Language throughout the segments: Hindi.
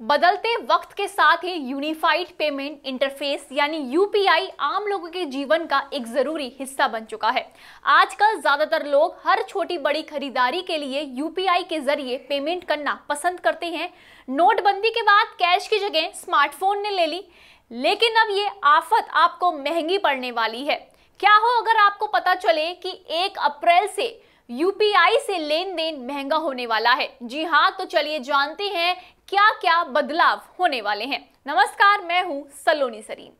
बदलते वक्त के साथ ही यूनिफाइड पेमेंट इंटरफेस यानी यूपीआई आम लोगों के जीवन का एक ज़रूरी हिस्सा बन चुका है। आजकल ज़्यादातर लोग हर छोटी बड़ी खरीदारी के लिए यूपीआई के ज़रिए पेमेंट करना पसंद करते हैं। नोटबंदी के बाद कैश की जगह स्मार्टफ़ोन ने ले ली, लेकिन अब ये आफत आपको महँगी पड़ने वाली है। क्या हो अगर आपको पता चले कि एक अप्रैल से यूपीआई से लेन देन महँगा होने वाला है। जी हाँ तो चलिए जानते हैं क्या क्या बदलाव होने वाले हैं। नमस्कार, मैं हूँ सलोनी सरीन।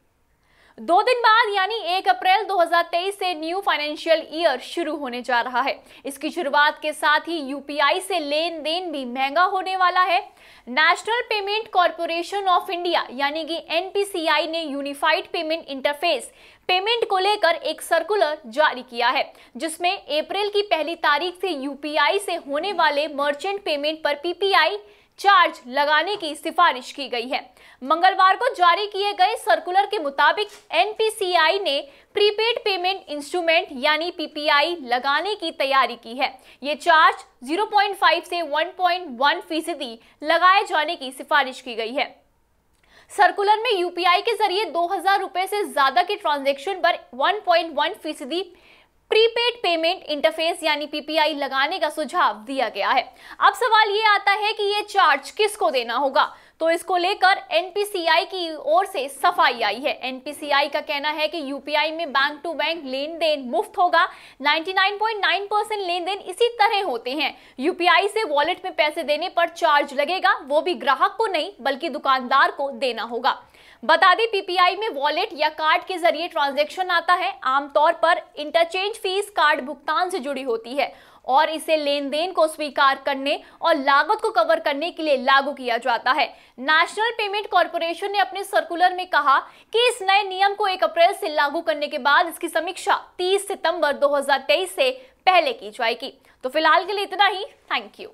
दो दिन बाद, यानी 1 अप्रैल 2023 से न्यू फाइनेंशियल ईयर शुरू होने जा रहा है। इसकी शुरुआत के साथ ही यूपीआई से लेन देन भी महँगा होने वाला है। National payment corporation of India यानी कि एनपीसीआई ने यूनिफाइड पेमेंट इंटरफेस पेमेंट को लेकर एक सर्कुलर जारी किया है, जिसमें अप्रैल की पहली तारीख से यूपीआई से होने वाले मर्चेंट पेमेंट पर पीपीआई चार्ज लगाने की सिफारिश की गई है। मंगलवार को जारी किए गए सर्कुलर के मुताबिक एनपीसीआई ने प्रीपेड पेमेंट इंस्ट्रूमेंट यानी पीपीआई लगाने की तैयारी की है। ये चार्ज 0.5 से 1.1 फ़ीसदी लगाए जाने की सिफारिश की गई है। सर्कुलर में यूपीआई के ज़रिए दो हज़ार से ज़्यादा के ट्रांजेक्शन पर 1.1 फ़ीसदी प्रीपेड पेमेंट इंटरफेस यानी पीपीआई लगाने का सुझाव दिया गया है। अब सवाल ये आता है कि ये चार्ज किसको देना होगा? तो इसको लेकर एनपीसीआई की ओर से सफ़ाई आई है। एनपीसीआई का कहना है कि यूपीआई में बैंक टू बैंक लेन देन मुफ़्त होगा। 99.9 परसेंट लेन देन इसी तरह होते हैं। यूपीआई से वॉलेट में पैसे देने पर चार्ज लगेगा, वो भी ग्राहक को नहीं, बल्कि दुकानदार को देना होगा। बता दें पीपीआई में वॉलेट या कार्ड के ज़रिए ट्रांजेक्शन आता है। आमतौर पर इंटरचेंज फ़ीस कार्ड भुगतान से जुड़ी होती है और इसे लेन देन को स्वीकार करने और लागत को कवर करने के लिए लागू किया जाता है। नेशनल पेमेंट कॉरपोरेशन ने अपने सर्कुलर में कहा कि इस नए नियम को 1 अप्रैल से लागू करने के बाद इसकी समीक्षा 30 सितंबर 2023 से पहले की जाएगी। तो फ़िलहाल के लिए इतना ही। Thank you